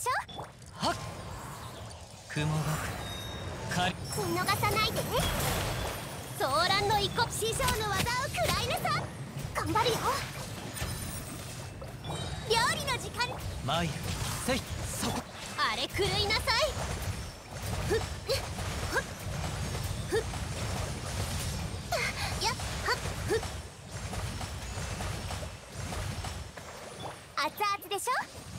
しょ。はっ。雲がかり。見逃さないでね。騒乱の一個師匠の技をくらいなさ。い頑張るよ。料理の時間。マイルせいそこ。あれ狂いなさい。ふっふっふっやっはっふっ。熱々でしょ。